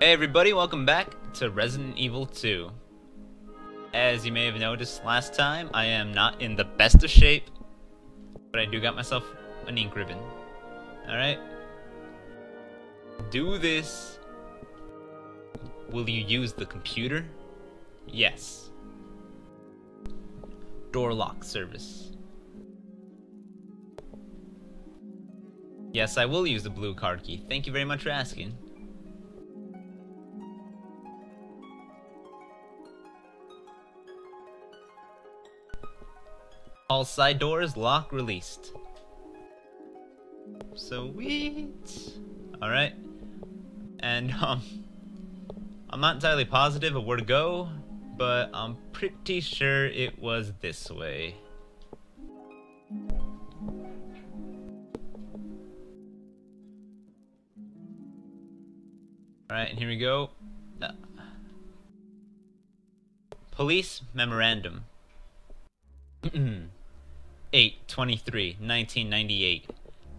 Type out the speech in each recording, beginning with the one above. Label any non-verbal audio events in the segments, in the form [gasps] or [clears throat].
Hey everybody, welcome back to Resident Evil 2. As you may have noticed last time, I am not in the best of shape, but I do got myself an ink ribbon. Alright? Do this. Will you use the computer? Yes. Door lock service. Yes, I will use the blue card key. Thank you very much for asking. All side doors lock released. Sweet. Alright. And, [laughs] um, I'm not entirely positive of where to go, but I'm pretty sure it was this way. Alright, and here we go. Uh, police Memorandum. [clears throat] 823 1998.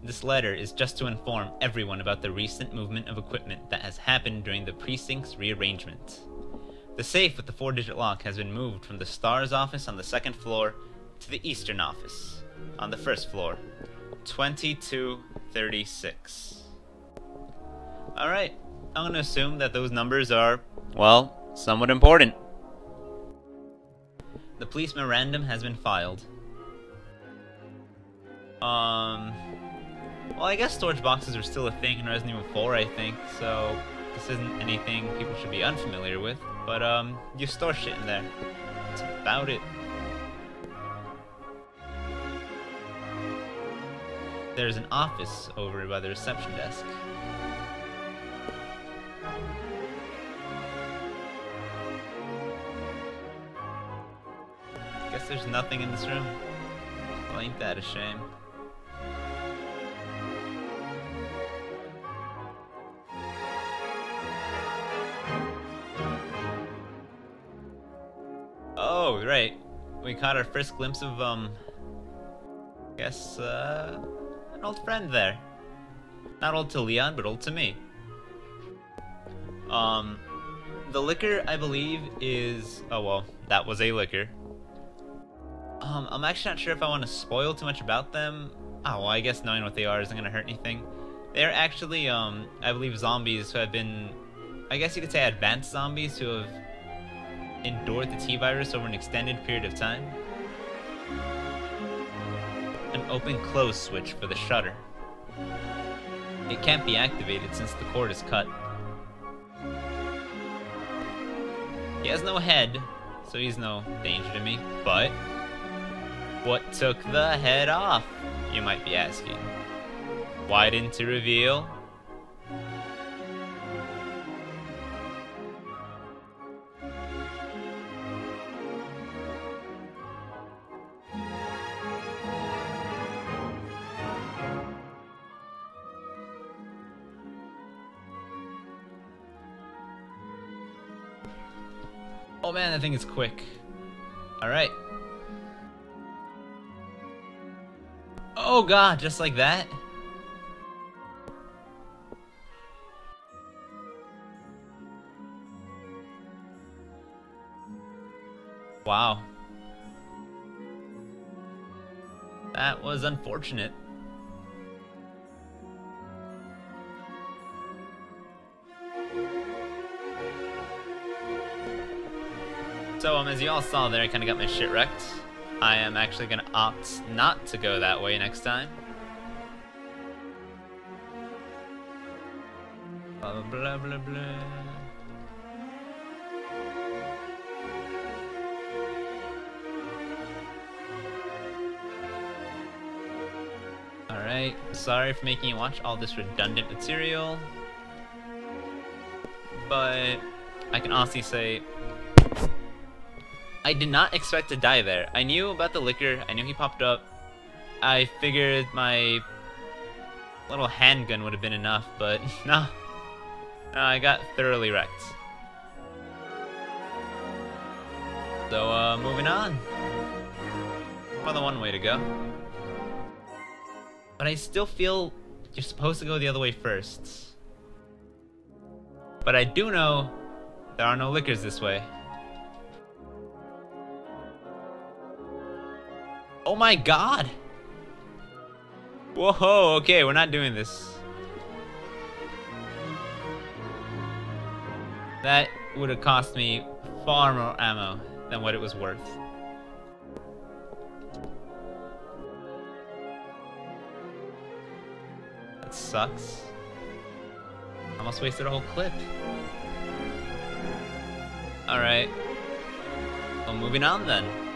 This letter is just to inform everyone about the recent movement of equipment that has happened during the precinct's rearrangement. The safe with the four-digit lock has been moved from the STARS office on the second floor to the Eastern office on the first floor. 2236. Alright, I'm gonna assume that those numbers are, well, somewhat important. The police memorandum has been filed. Um, well, I guess storage boxes are still a thing in Resident Evil 4, I think, so this isn't anything people should be unfamiliar with, but um, you store shit in there. That's about it. There's an office over by the reception desk. Guess there's nothing in this room. Well, ain't that a shame. Oh, right. We caught our first glimpse of, um... I guess, uh... An old friend there. Not old to Leon, but old to me. Um... The licker, I believe, is... Oh, well, that was a licker. Um, I'm actually not sure if I want to spoil too much about them. Oh, well, I guess knowing what they are isn't going to hurt anything. They're actually, um, I believe zombies who have been... I guess you could say advanced zombies who have endured the T-virus over an extended period of time. An open-close switch for the shutter. It can't be activated since the cord is cut. He has no head, so he's no danger to me, but... What took the head off, you might be asking? Why didn't it reveal? That thing is quick. Alright. Oh god, just like that? Wow. That was unfortunate. So, um, as you all saw there, I kind of got my shit wrecked. I am actually going to opt not to go that way next time. Blah, blah, blah, blah. Alright, sorry for making you watch all this redundant material. But I can honestly say I did not expect to die there. I knew about the licker. I knew he popped up. I figured my little handgun would have been enough, but [laughs] no. No, I got thoroughly wrecked. So, uh, moving on. Another one way to go. But I still feel you're supposed to go the other way first. But I do know there are no lickers this way. Oh my god! Whoa, okay, we're not doing this. That would have cost me far more ammo than what it was worth. That sucks. Almost wasted a whole clip. Alright. Well, moving on then.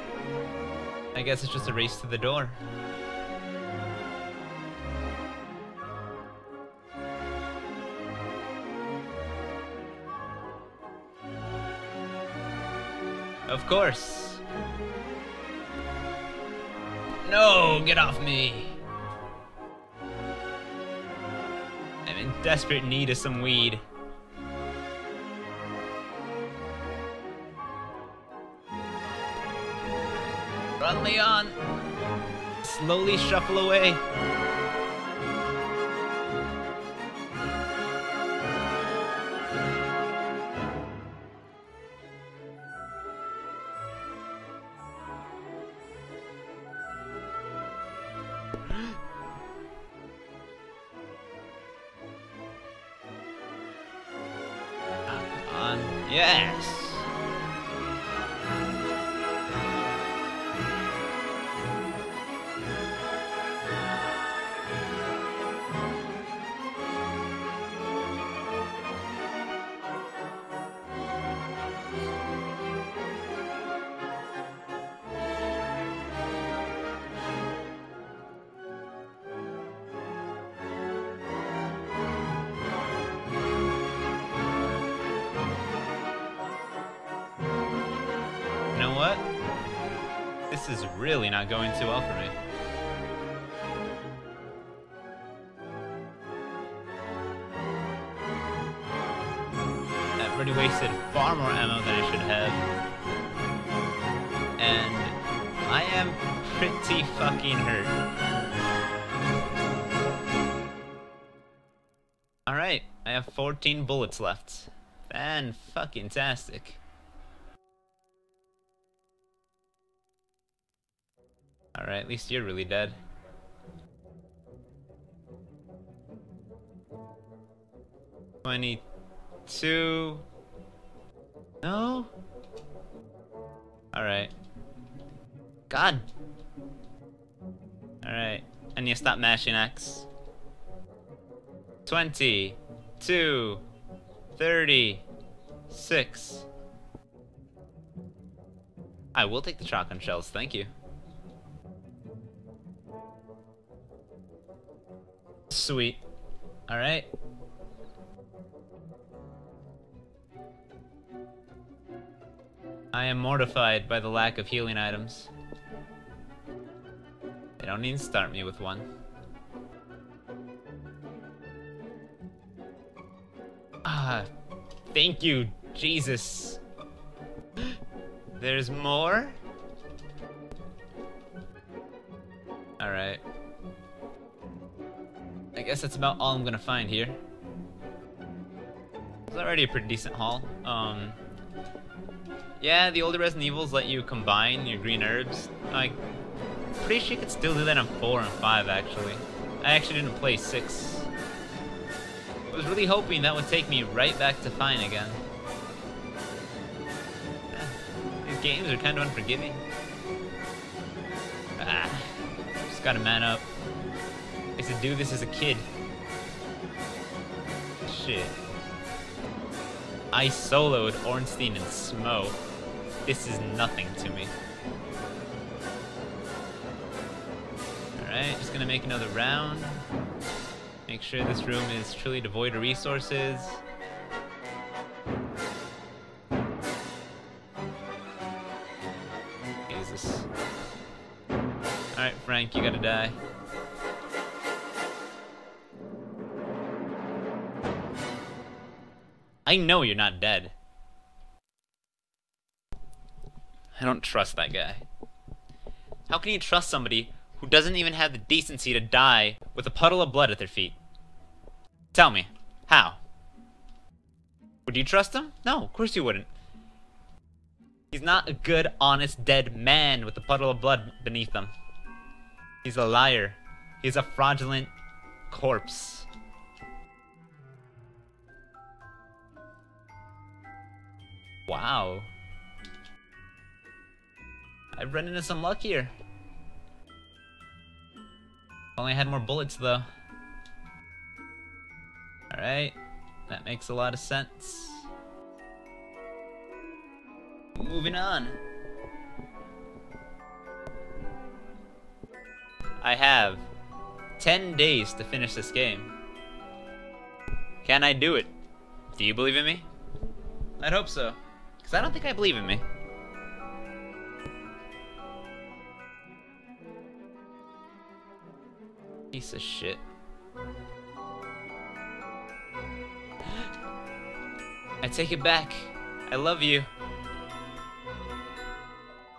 I guess it's just a race to the door. Of course. No, get off me. I'm in desperate need of some weed. Run, Leon! Slowly shuffle away. This is really not going too well for me. I've already wasted far more ammo than I should have. And I am pretty fucking hurt. Alright, I have 14 bullets left. Fan fucking tastic. Alright, at least you're really dead. Twenty-two. No? Alright. God. Alright. And you stop mashing X. Twenty. Two. Thirty. Six. I will take the shotgun shells, thank you. Sweet. Alright. I am mortified by the lack of healing items. They don't even start me with one. Ah, thank you, Jesus. There's more? Alright. I guess that's about all I'm gonna find here. It's already a pretty decent haul. Um, yeah, the older Resident Evils let you combine your green herbs. Like, pretty sure you could still do that on 4 and 5, actually. I actually didn't play 6. I was really hoping that would take me right back to fine again. These games are kind of unforgiving. Ah, just gotta man up. Used to do this as a kid. Shit. I soloed Ornstein and Smough. This is nothing to me. Alright, just gonna make another round. Make sure this room is truly devoid of resources. Jesus. Alright, Frank, you gotta die. I know you're not dead. I don't trust that guy. How can you trust somebody who doesn't even have the decency to die with a puddle of blood at their feet? Tell me, how? Would you trust him? No, of course you wouldn't. He's not a good, honest, dead man with a puddle of blood beneath him. He's a liar. He's a fraudulent corpse. Wow. I've run into some luck here. Only had more bullets though. Alright, that makes a lot of sense. Moving on. I have 10 days to finish this game. Can I do it? Do you believe in me? I'd hope so. Because I don't think I believe in me. Piece of shit. I take it back. I love you.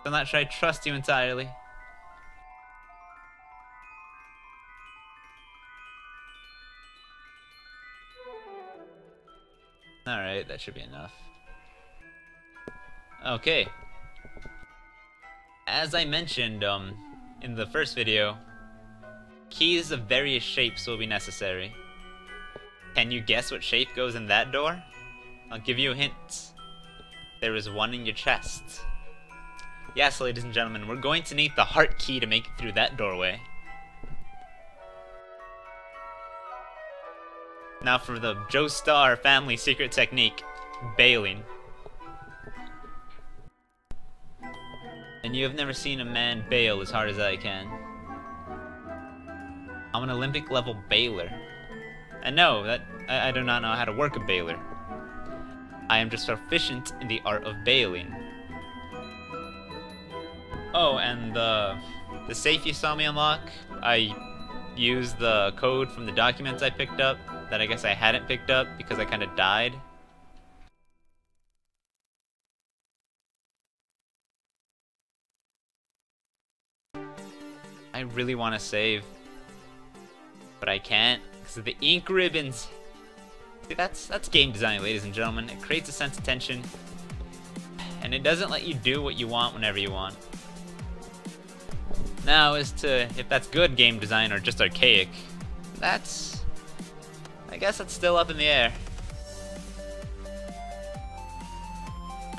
I'm not sure I trust you entirely. Alright, that should be enough. Okay. As I mentioned um, in the first video, Keys of various shapes will be necessary. Can you guess what shape goes in that door? I'll give you a hint. There is one in your chest. Yes, ladies and gentlemen, we're going to need the heart key to make it through that doorway. Now for the Joestar family secret technique, bailing. And you have never seen a man bail as hard as I can. I'm an Olympic level bailer. And no, that I, I do not know how to work a bailer. I am just proficient in the art of bailing. Oh, and the the safe you saw me unlock, I used the code from the documents I picked up that I guess I hadn't picked up because I kind of died. I really want to save but I can't because of the ink ribbons. See, that's that's game design, ladies and gentlemen. It creates a sense of tension, and it doesn't let you do what you want whenever you want. Now, as to if that's good game design or just archaic, that's... I guess that's still up in the air.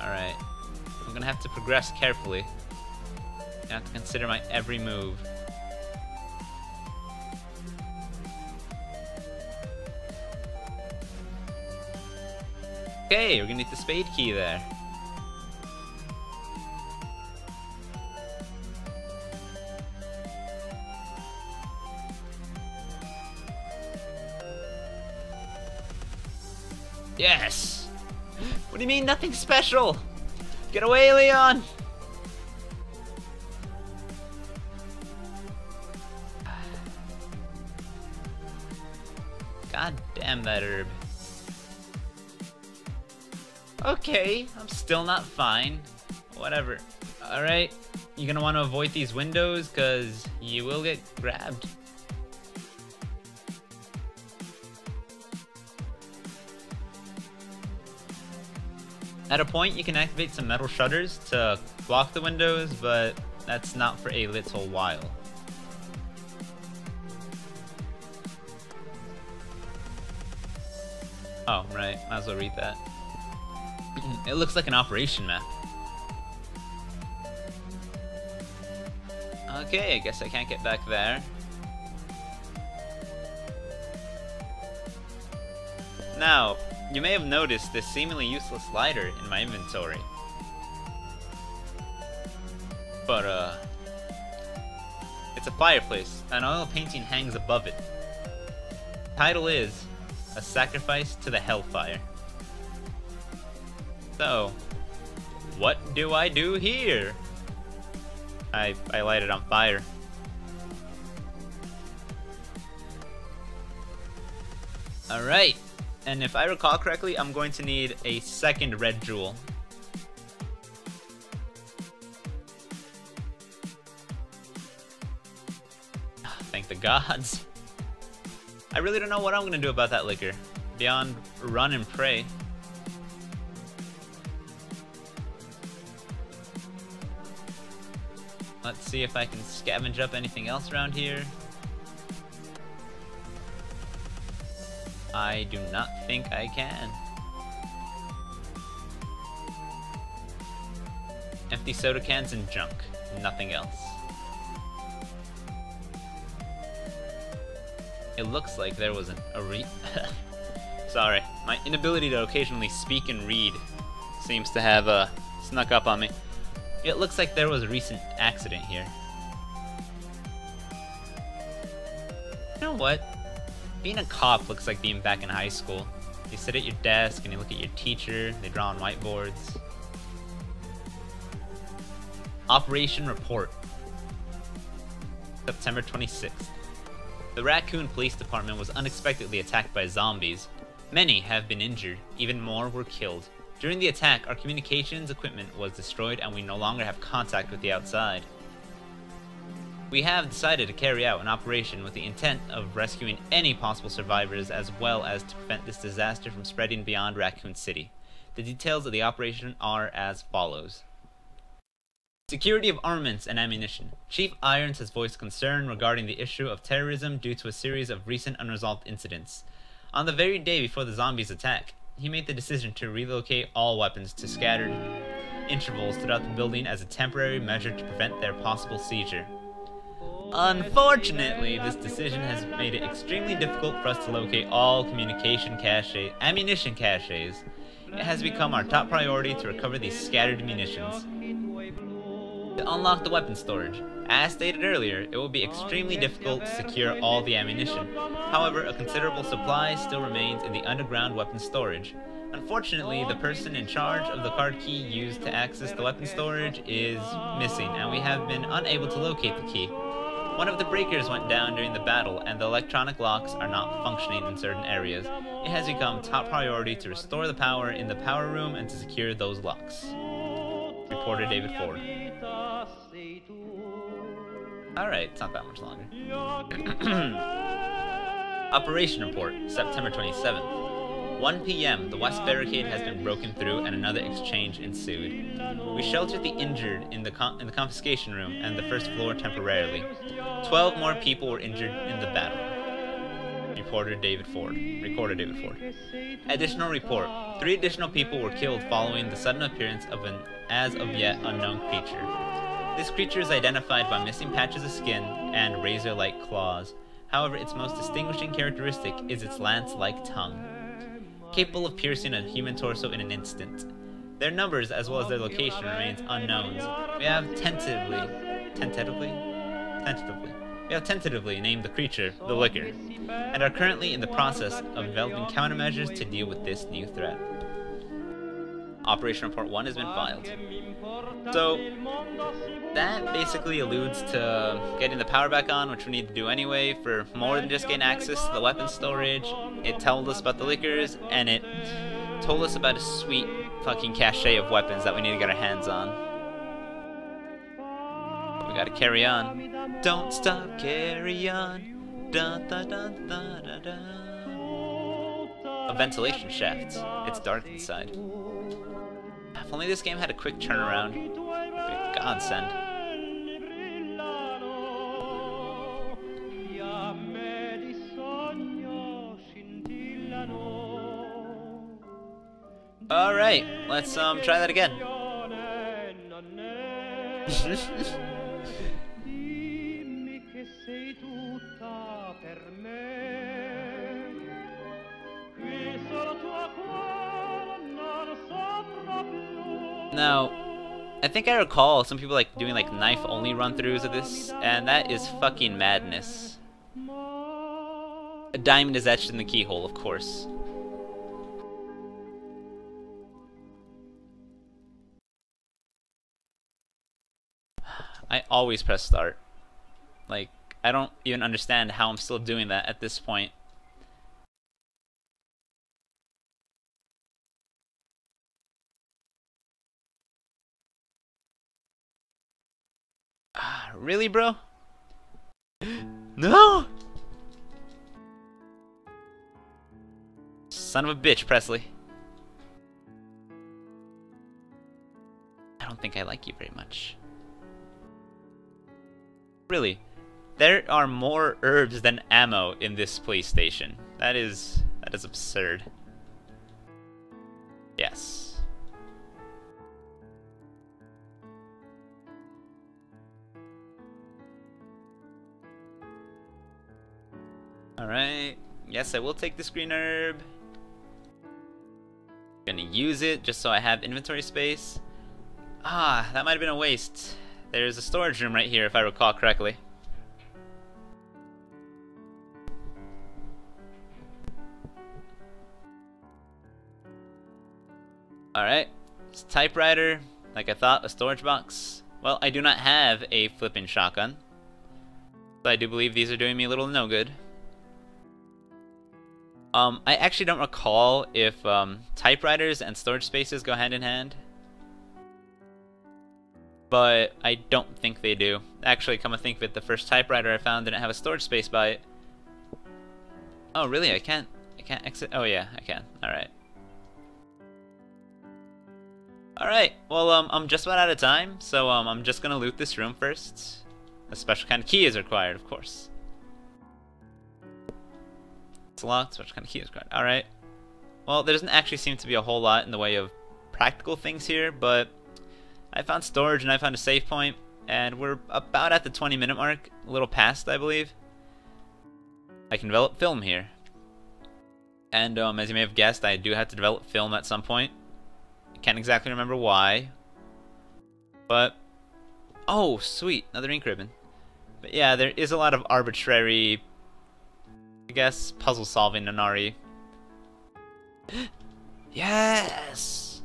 Alright. I'm gonna have to progress carefully. I have to consider my every move. Okay, we're gonna need the spade key there. Yes! What do you mean nothing special? Get away, Leon! Okay, I'm still not fine. Whatever. Alright, you're gonna want to avoid these windows because you will get grabbed. At a point, you can activate some metal shutters to block the windows, but that's not for a little while. Oh, right. Might as well read that. It looks like an operation map. Okay, I guess I can't get back there. Now, you may have noticed this seemingly useless lighter in my inventory. But, uh... It's a fireplace. An oil painting hangs above it. Title is, A Sacrifice to the Hellfire. So, what do I do here? I, I light it on fire. Alright, and if I recall correctly, I'm going to need a second red jewel. [sighs] Thank the gods. [laughs] I really don't know what I'm going to do about that licker, beyond run and pray. See if I can scavenge up anything else around here. I do not think I can. Empty soda cans and junk. Nothing else. It looks like there was an, a re- [laughs] Sorry, my inability to occasionally speak and read seems to have uh, snuck up on me. It looks like there was a recent accident here. You know what? Being a cop looks like being back in high school. You sit at your desk and you look at your teacher, they draw on whiteboards. Operation Report. September 26th. The Raccoon Police Department was unexpectedly attacked by zombies. Many have been injured, even more were killed. During the attack, our communications equipment was destroyed and we no longer have contact with the outside. We have decided to carry out an operation with the intent of rescuing any possible survivors as well as to prevent this disaster from spreading beyond Raccoon City. The details of the operation are as follows. Security of armaments and ammunition. Chief Irons has voiced concern regarding the issue of terrorism due to a series of recent unresolved incidents. On the very day before the zombies' attack, he made the decision to relocate all weapons to scattered intervals throughout the building as a temporary measure to prevent their possible seizure. Unfortunately, this decision has made it extremely difficult for us to locate all communication cache, ammunition caches. It has become our top priority to recover these scattered munitions. To unlock the weapon storage, as stated earlier, it will be extremely difficult to secure all the ammunition. However, a considerable supply still remains in the underground weapon storage. Unfortunately, the person in charge of the card key used to access the weapon storage is missing, and we have been unable to locate the key. One of the breakers went down during the battle, and the electronic locks are not functioning in certain areas. It has become top priority to restore the power in the power room and to secure those locks. Reporter David Ford. Alright, it's not that much longer. [clears throat] Operation Report, September 27th. 1 p.m., the west barricade has been broken through and another exchange ensued. We sheltered the injured in the, in the confiscation room and the first floor temporarily. Twelve more people were injured in the battle. Reporter David Ford. Recorder David Ford. Additional report. Three additional people were killed following the sudden appearance of an as of yet unknown creature. This creature is identified by missing patches of skin and razor-like claws. However, its most distinguishing characteristic is its lance-like tongue, capable of piercing a human torso in an instant. Their numbers, as well as their location, remains unknowns. We have tentatively, tentatively, tentatively, we have tentatively named the creature the Licker, and are currently in the process of developing countermeasures to deal with this new threat. Operation Report 1 has been filed. So, that basically alludes to getting the power back on, which we need to do anyway, for more than just getting access to the weapon storage. It told us about the lickers, and it told us about a sweet fucking cache of weapons that we need to get our hands on. We gotta carry on. Don't stop, carry on. Dun, dun, dun, dun, dun, dun. A ventilation shaft. It's dark inside. If only this game had a quick turnaround. Good godsend. Alright, let's um try that again. [laughs] Now, I think I recall some people like doing like knife only run throughs of this, and that is fucking madness. A diamond is etched in the keyhole, of course. I always press start. Like, I don't even understand how I'm still doing that at this point. Really, bro? No! Son of a bitch, Presley. I don't think I like you very much. Really, there are more herbs than ammo in this police station. That is that is absurd. Yes. Alright. Yes, I will take this green herb. Gonna use it just so I have inventory space. Ah, that might have been a waste. There's a storage room right here if I recall correctly. Alright, typewriter, like I thought, a storage box. Well, I do not have a flipping shotgun. So I do believe these are doing me a little no good. Um, I actually don't recall if um, typewriters and storage spaces go hand in hand. But I don't think they do. Actually, come to think of it, the first typewriter I found didn't have a storage space by it. Oh, really? I can't... I can't exit... Oh, yeah, I can. Alright. Alright, well, um, I'm just about out of time, so um, I'm just gonna loot this room first. A special kind of key is required, of course. It's locked, special kind of key is required. Alright. Well, there doesn't actually seem to be a whole lot in the way of practical things here, but I found storage and I found a save point, and we're about at the 20 minute mark, a little past, I believe. I can develop film here. And um, as you may have guessed, I do have to develop film at some point. Can't exactly remember why. But, oh, sweet, another ink ribbon. But yeah, there is a lot of arbitrary, I guess, puzzle solving in RE. [gasps] yes!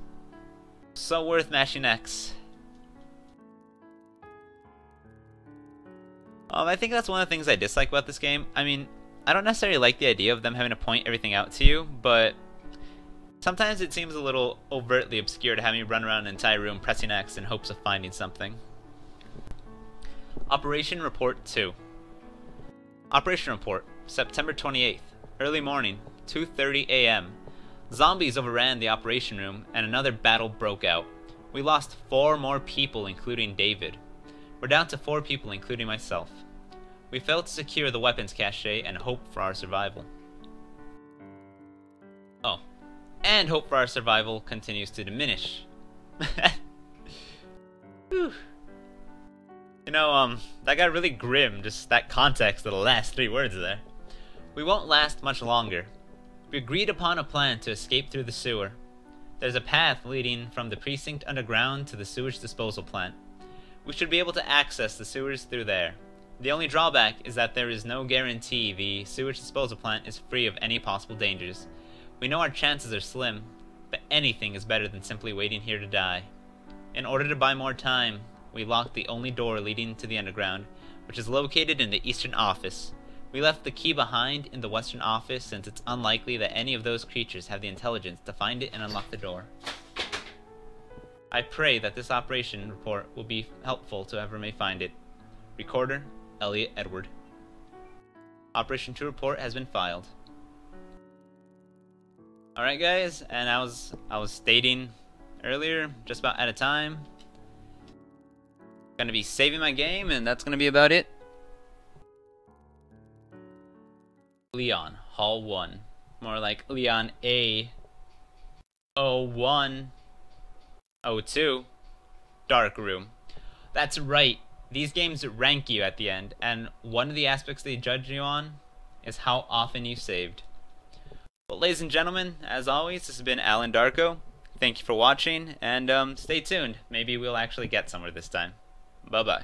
So worth mashing X. Um, I think that's one of the things I dislike about this game. I mean, I don't necessarily like the idea of them having to point everything out to you, but Sometimes it seems a little overtly obscure to have me run around an entire room pressing X in hopes of finding something. Operation Report 2 Operation Report, September 28th, early morning, 2.30 a.m. Zombies overran the operation room and another battle broke out. We lost four more people including David. We're down to four people including myself. We failed to secure the weapons cache and hope for our survival. Oh, and hope for our survival continues to diminish. [laughs] you know, um, that got really grim, just that context of the last three words there. We won't last much longer. We agreed upon a plan to escape through the sewer. There's a path leading from the precinct underground to the sewage disposal plant. We should be able to access the sewers through there. The only drawback is that there is no guarantee the sewage disposal plant is free of any possible dangers. We know our chances are slim, but anything is better than simply waiting here to die. In order to buy more time, we locked the only door leading to the underground, which is located in the eastern office. We left the key behind in the western office since it's unlikely that any of those creatures have the intelligence to find it and unlock the door. I pray that this operation report will be helpful to whoever may find it. Recorder, Elliot Edward. Operation 2 report has been filed. Alright guys, and I was I was stating earlier, just about out of time. Gonna be saving my game, and that's gonna be about it. Leon, Hall 1. More like Leon A. 01. 02. Dark Room. That's right. These games rank you at the end, and one of the aspects they judge you on is how often you saved. Well, ladies and gentlemen, as always, this has been Alan Darko. Thank you for watching, and um, stay tuned. Maybe we'll actually get somewhere this time. Bye-bye.